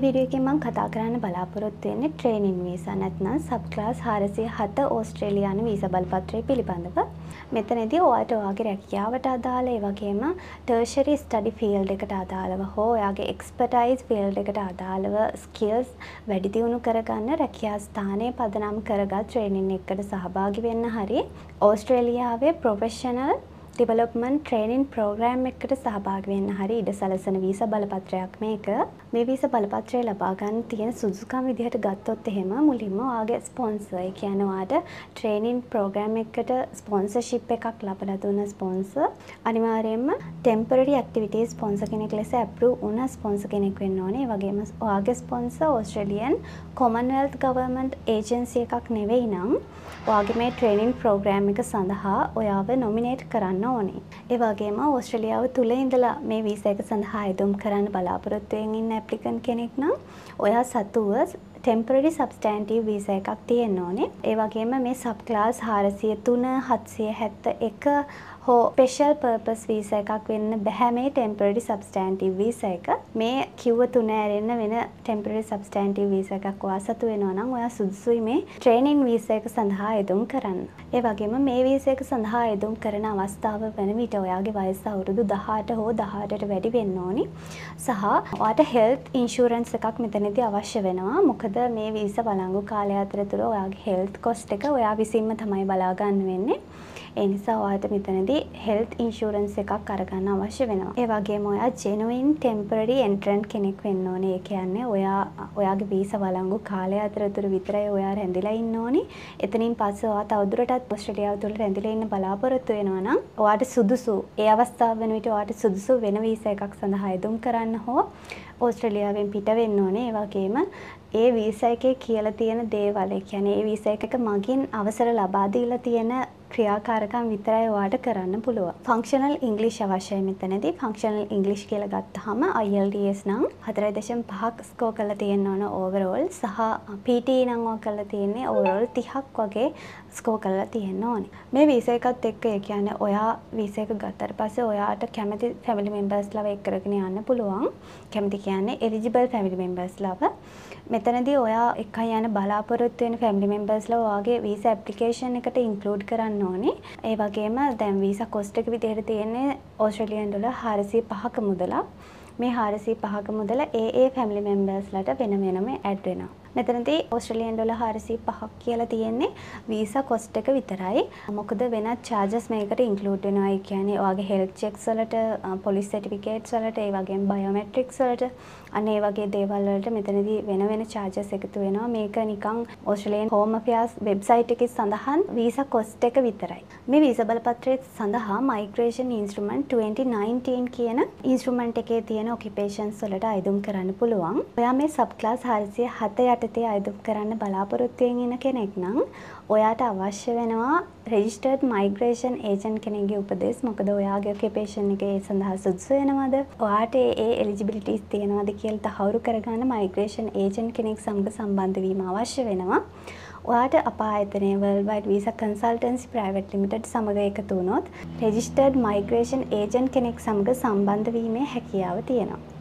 මේ වීඩියෝ එකෙන් මම කතා කරන්න බලාපොරොත්තු වෙන්නේ ට්‍රේනින් වීසා නැත්නම් සබ් ක්ලාස් 407 ඕස්ට්‍රේලියානු වීසා බලපත්‍රය පිළිබඳව. මෙතනදී ඔයාලට ඔයාගේ රැකියාවට අදාළ ඒ වගේම ටර්ෂරි ස්ටඩි ෆීල්ඩ් එකට අදාළව හෝ ඔයාගේ එක්ස්පර්ටයිස් ෆීල්ඩ් එකට අදාළව ස්කිල්ස් වැඩි දියුණු කරගන්න රැකියා ස්ථානය පදනම් කරගත් ට්‍රේනින් එකකට සහභාගී වෙන්න හරි ඕස්ට්‍රේලියාවේ ප්‍රොෆෙෂනල් ඩිවලොප්මන්ට් ට්‍රේනින් ප්‍රෝග්‍රෑම් එකට සහභාගී වෙන්න හරි ඉඩ සලසන වීසා බලපත්‍රයක් මේක. මේ වීසා බලපත්‍රය ලබා ගන්න තියෙන සුදුසුකම් විදිහට ගත්තොත් එහෙම මුලින්ම ඔයාගේ ස්පොන්සර්, ඒ කියන්නේ ඔයාට ට්‍රේනින් ප්‍රෝග්‍රෑම් එකකට ස්පොන්සර්ෂිප් එකක් ලබා දුන්න ස්පොන්සර් අනිවාර්යයෙන්ම ටෙම්පරරි ඇක්ටිවිටීස් ස්පොන්සර් කෙනෙක් ලෙස ඇප්‍රූව් වුණ ස්පොන්සර් කෙනෙක් වෙන්න ඕනේ. ඒ වගේම ඔයාගේ sponsor Australian commonwealth government agency එකක් නෙවෙයි නම් ඔයාගේ මේ ට්‍රේනින් ප්‍රෝග්‍රෑම් එක සඳහා ඔයාව නොමිනේට් කරන්න ඕනේ. ඒ වගේම ඕස්ට්‍රේලියාව තුල ඉඳලා මේ වීසා එක සඳහා අයදුම් කරන්න බලාපොරොත්තු වෙමින් ඉන්න ඇප්ලිකන්ට් කෙනෙක් නම් ඔයා සතුව ටෙම්පරරි සබ්ස්ටෑන්ටිව් වීසා එකක් තියෙන්න ඕනේ. ඒ වගේම මේ සබ් ක්ලාස් 403 771 හෝ ස්පෙෂල් පර්පස් වීසා එකක් වෙන්න බැහැ මේ ටෙම්පරරි සබ්ස්ටෑන්ටිව් වීසා එක. මේ කිව්ව තුන ඇරෙන්න වෙන ටෙම්පරරි සබ්ස්ටෑන්ටිව් වීසා එකක් ඔයා සතු වෙනවා නම් ඔයා සුදුසුයි මේ ට්‍රේනින් වීසා එක සඳහා යෙදුම් කරන්න. ඒ වගේම මේ වීසා එක සඳහා යෙදුම් කරන අවස්ථාව වන විට ඔයාගේ වයස අවුරුදු 18 හෝ 18ට වැඩි වෙන්න ඕනි. සහ ඔයාට හෙල්ත් ඉන්ෂුරන්ස් එකක් මෙතනදී අවශ්‍ය වෙනවා. මොකද මේ වීසා බලංගු කාලය අතරතුර ඔයාගේ හෙල්ත් කොස්ට් එක ඔයා විසින්ම තමයි බලා ගන්න වෙන්නේ. ඒ නිසා ඔයාට මෙතනදී හෙල්ත් ඉන්ෂුරන්ස් එකක් අරගන්න අවශ්‍ය වෙනවා. ඒ වගේම ඔයා ජෙනුයින් ටෙම්පරරි එන්ට්‍රන්ට් කෙනෙක් වෙන්න ඕනේ. ඒ කියන්නේ ඔයා ඔයාගේ වීසා වළංගු කාලය අතරතුර විතරයි ඔයා රැඳිලා ඉන්න ඕනේ. එතනින් පස්සේ ඔයා තවදුරටත් ඕස්ට්‍රේලියාව තුළ රැඳිලා ඉන්න බලාපොරොත්තු වෙනවා නම් ඔයාට සුදුසු ඒ අවස්ථාව වෙන විට ඔයාට සුදුසු වෙන වීසා එකක් සඳහා යෙදුම් කරන්න හෝ ඕස්ට්‍රේලියාවෙන් පිට වෙන්න ඕනේ. ඒ වගේම ඒ වීසා එකේ කියලා තියෙන දේවල්, ඒ කියන්නේ ඒ වීසා එක මගින් අවසර ලබා දීලා තියෙන ක්‍රියාකාරකම් විතරයි ඔයාට කරන්න පුළුවන්. ෆංක්ෂනල් ඉංග්ලිෂ් අවශ්‍යයි මෙතනදී. ෆංක්ෂනල් ඉංග්ලිෂ් කියලා ගත්තාම IELTS නම් 4.5ක් ස්කෝර් කරලා තියෙන්න ඕන ඕවරෝල් සහ PTE නම් ඔය කරලා තියෙන්නේ ඕවරෝල් 30ක් වගේ ස්කෝර් කරලා තියෙන්න ඕනේ. මේ වීසා එකත් එක්ක ඒ කියන්නේ ඔයා වීසා එක ගත්තට පස්සේ ඔයාට කැමති ෆැමිලි මෙම්බර්ස්ලව එක් කරගෙන යන්න පුළුවන්. කැමති කියන්නේ එලිජිබල් ෆැමිලි මෙම්බර්ස්ලව. මෙතනදී ඔයා එක්කන් යන බලාපොරොත්තු වෙන ෆැමිලි මෙම්බර්ස්ලා ඔයාගේ වීසා ඇප්ලිකේෂන් එකට ඉන්ක්ලූඩ් කරන්න ඕනේ. ඒ වගේම දැන් වීසා කොස්ට් එක විදිහට තියෙන්නේ ඕස්ට්‍රේලියන් ඩොලර් 405ක මුදලක්. මේ 405ක මුදල ඒ ඒ ෆැමිලි මෙම්බර්ස්ලාට වෙන වෙනම ඇඩ් වෙනවා. මෙතනදී ඕස්ට්‍රේලියන් ඩොලර් 405ක් කියලා තියෙන්නේ වීසා කොස්ට් එක විතරයි. මොකද වෙනත් charges මේකට include වෙනවා. ඒ කියන්නේ ඔයාගේ health checks වලට, police certificates වලට, ඒ වගේම biometrics වලට, අන්න ඒ වගේ දේවල් වලට මෙතනදී වෙන වෙන charges එකතු වෙනවා. මේක නිකන් ඕස්ට්‍රේලියන් Home Affairs website එකේ සඳහන් වීසා කොස්ට් එක විතරයි. මේ වීසා බලපත්‍රය සඳහා migration instrument 2019 කියන instrument එකේ තියෙන occupations වලට අයදුම් කරන්න පුළුවන්. ඔයා මේ sub class 407 යටතේ අයදුම් කරන්න බලාපොරොත්තුවෙන් ඉන්න කෙනෙක් නම් ඔයාට අවශ්‍ය වෙනවා රෙජිස්ටර්ඩ් මයිග්‍රේෂන් ඒජන්ට් කෙනෙක්ගේ උපදෙස්. මොකද ඔයාගේ ඔකියුපේෂන් එක ඒ සඳහා සුදුසු වෙනවද? ඔයාට ඒ එලිජිබිලිටිස් තියෙනවද කියලා තහවුරු කරගන්න මයිග්‍රේෂන් ඒජන්ට් කෙනෙක් සමග සම්බන්ධ වීම අවශ්‍ය වෙනවා. ඔයාට අප ආයතනය worldwide visa consultancy private limited සමග එකතු වුණොත් රෙජිස්ටර්ඩ් මයිග්‍රේෂන් ඒජන්ට් කෙනෙක් සමග සම්බන්ධ වීමේ හැකියාව තියෙනවා.